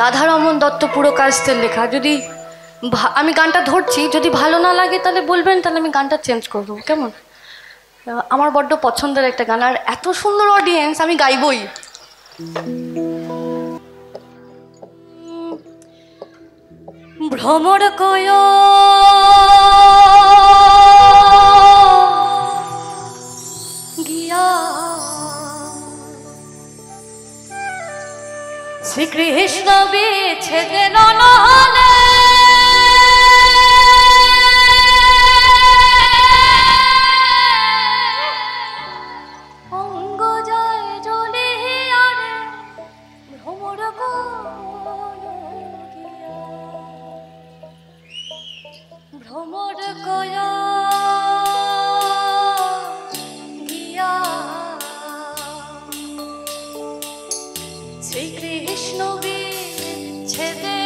রাধারমন দত্ত পুরো কাস্তের লেখা। যদি আমি গানটা ধরছি, যদি ভালো না লাগে তাহলে বলবেন, তাহলে আমি গানটা চেঞ্জ করব কেমন? আমার বড্ড পছন্দের একটা গান। আর এত সুন্দর অডিয়েন্স আমি গাইবই। ভ্রমর কয় শ্রীকৃষ্ণ বিচ্ছেদ নহলে ভ্রমর কয়া Shrikrishna বিচ্ছেদে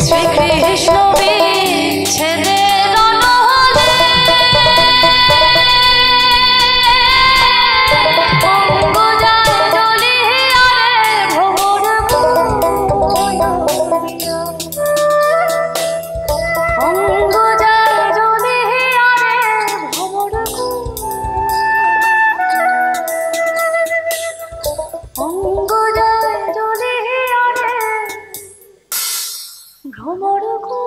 Sri Krishna Thank you.